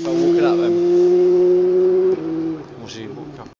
If I walk it